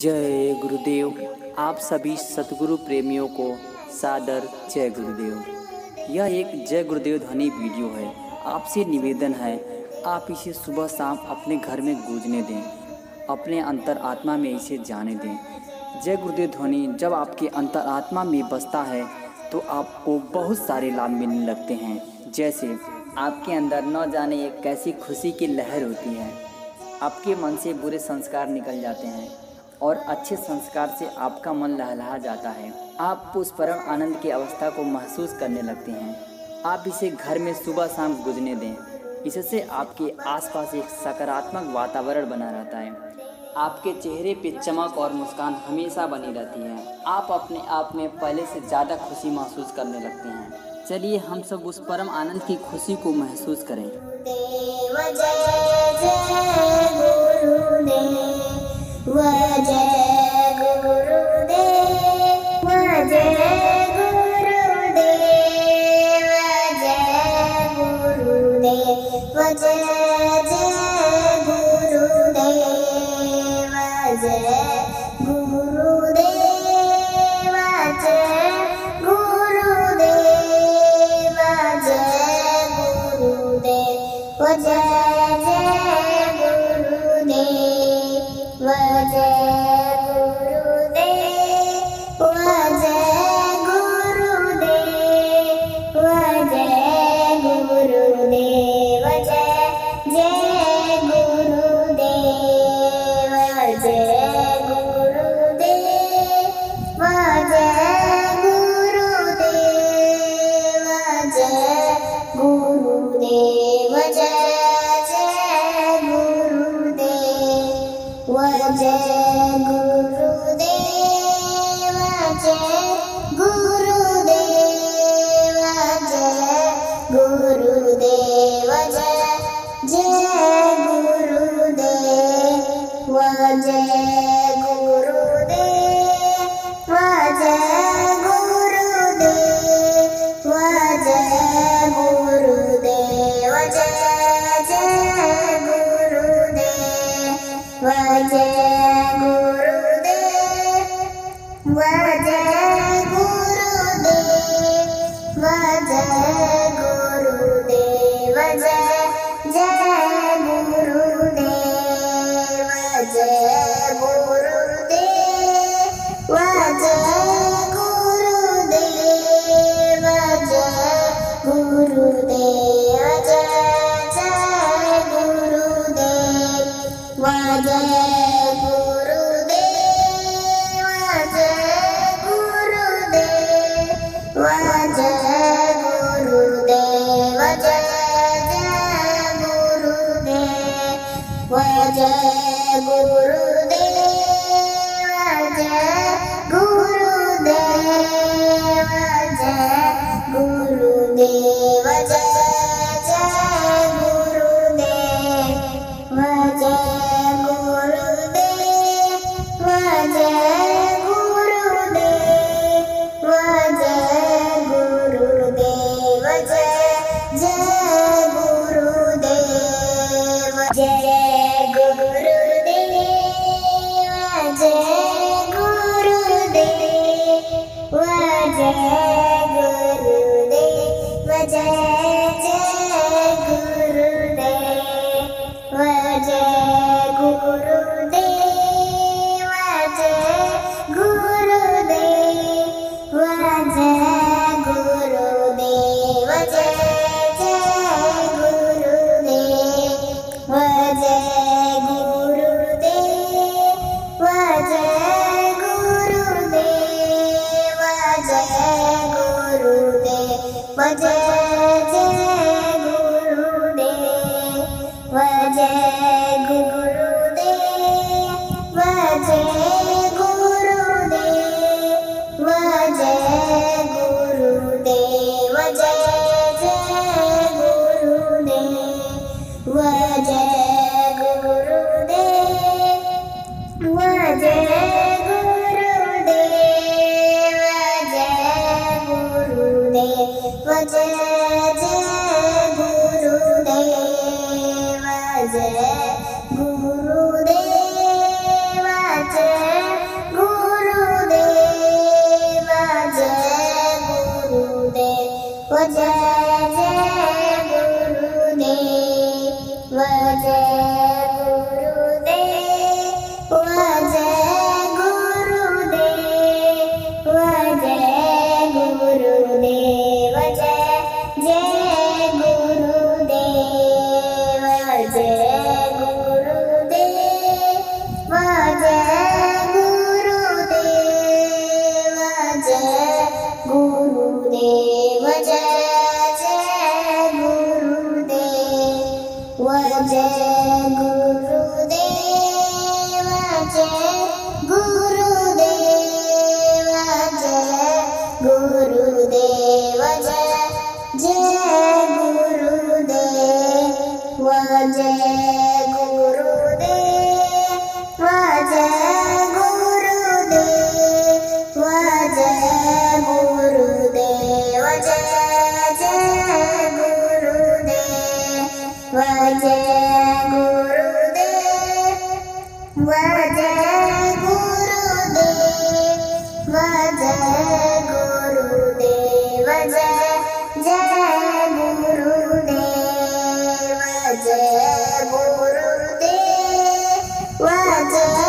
जय गुरुदेव। आप सभी सतगुरु प्रेमियों को सादर जय गुरुदेव। यह एक जय गुरुदेव ध्वनि वीडियो है। आपसे निवेदन है, आप इसे सुबह शाम अपने घर में गूंजने दें, अपने अंतर आत्मा में इसे जाने दें। जय गुरुदेव ध्वनि, जब आपके अंतर आत्मा में बसता है तो आपको बहुत सारे लाभ मिलने लगते हैं। जैसे आपके अंदर न जाने एक कैसी खुशी की लहर होती है। आपके मन से बुरे संस्कार निकल जाते हैं। और अच्छे संस्कार से आपका मन लहलहा जाता है। आप उस परम आनंद की अवस्था को महसूस करने लगते हैं। आप इसे घर में सुबह शाम गुजरने दें। इससे आपके आसपास एक सकारात्मक वातावरण बना रहता है। आपके चेहरे पे चमक और मुस्कान हमेशा बनी रहती है। आप अपने आप में पहले से ज़्यादा खुशी महसूस करने लगते हैं। चलिए हम सब उस परम आनंद की खुशी को महसूस करें। गुरुदेव जय जय गुरुदेव। जय जय गुरुदेव जय गुरुदेव जय do.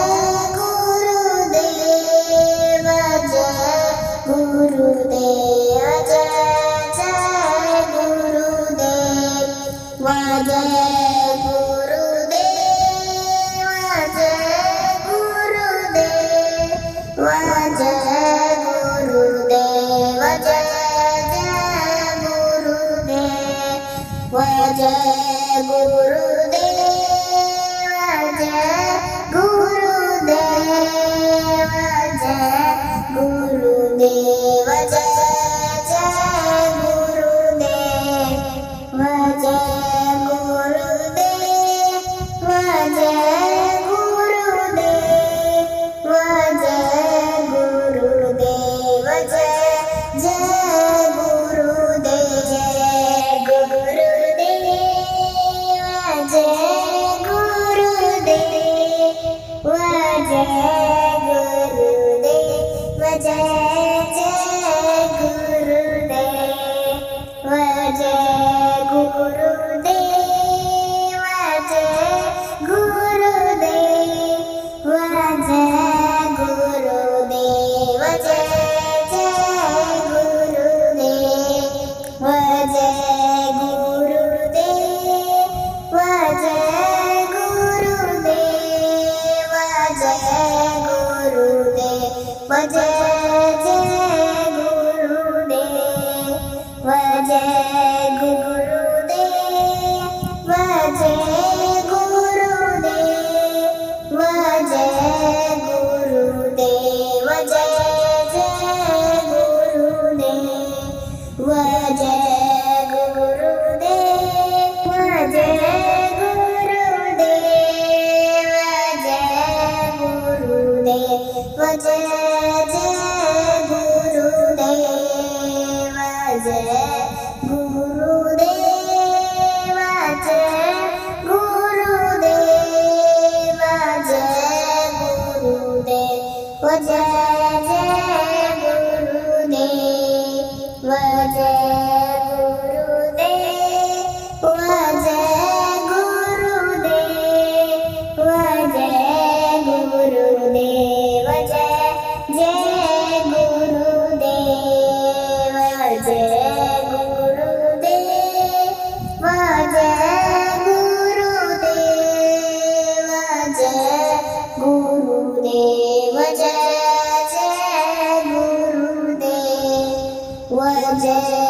जय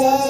जय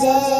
गुरुदेव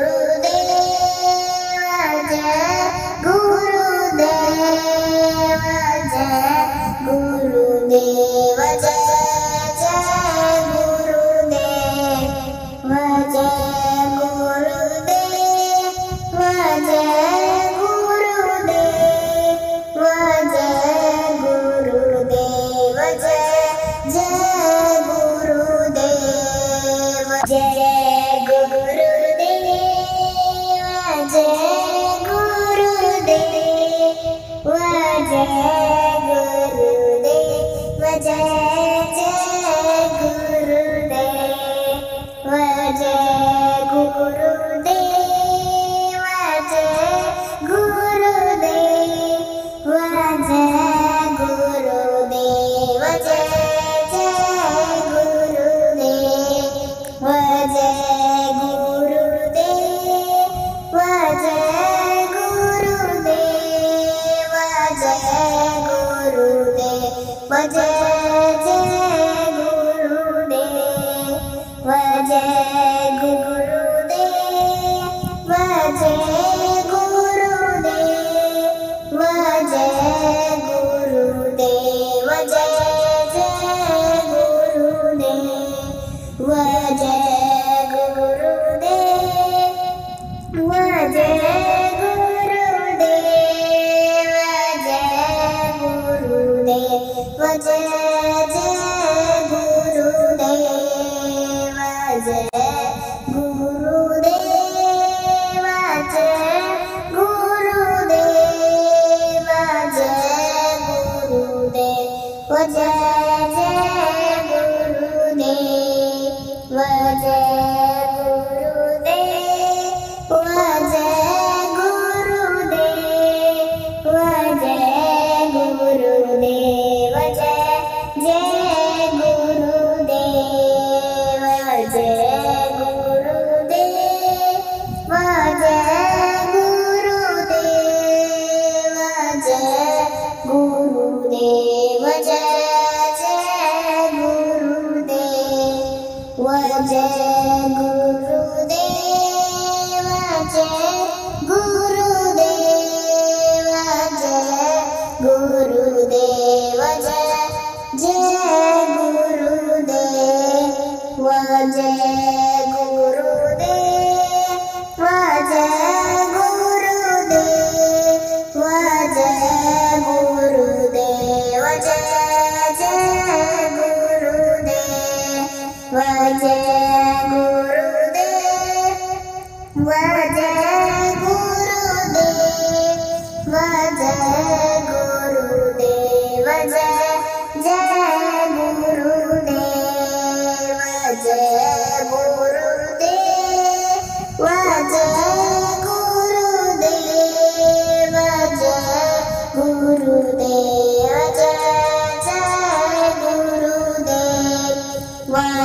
गुरुदेव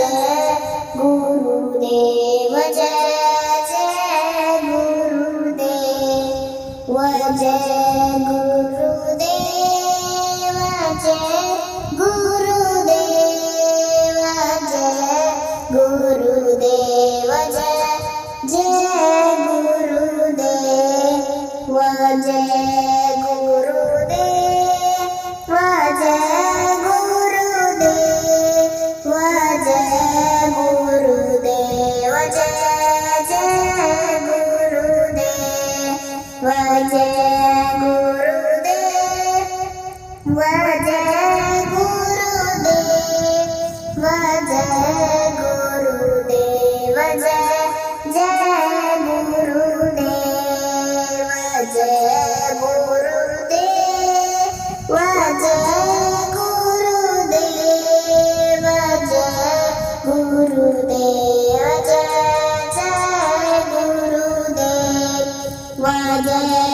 Senhor. गुरुदेव जय जय गुरुदेव। जय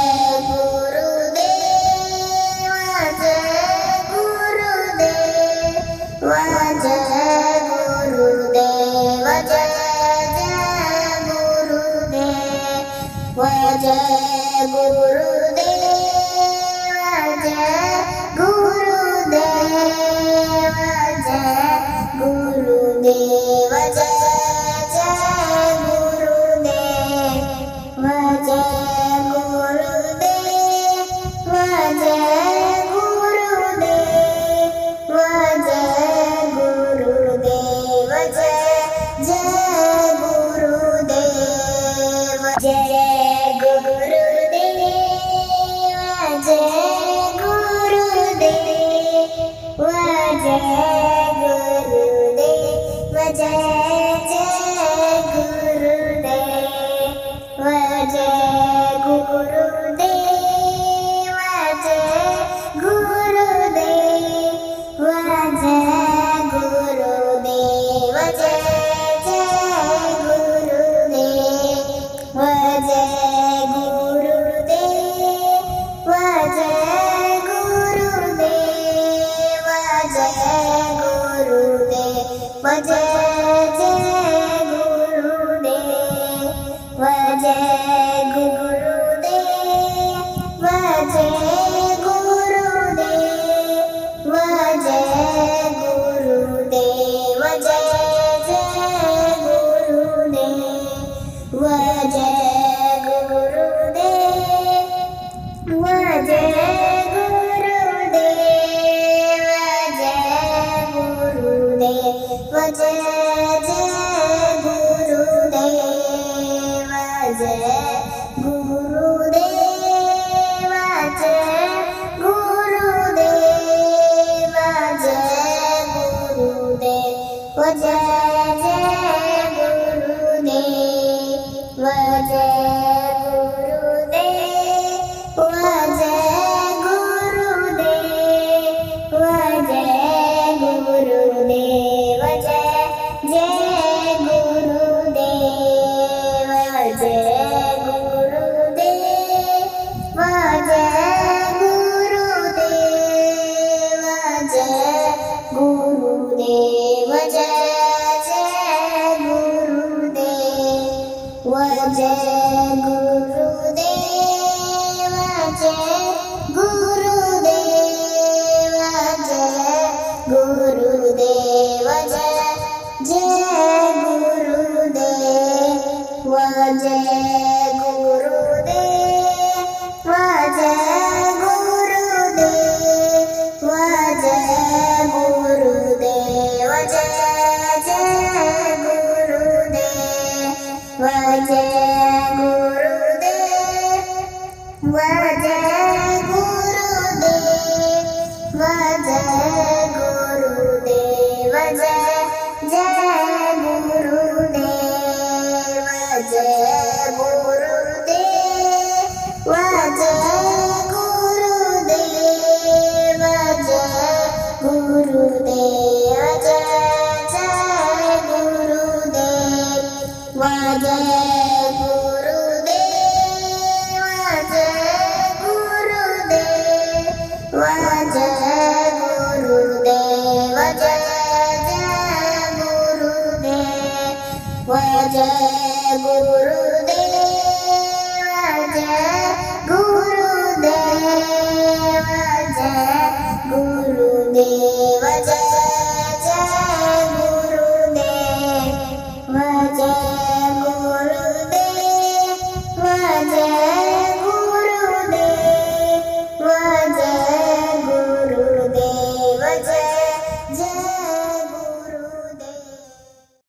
जय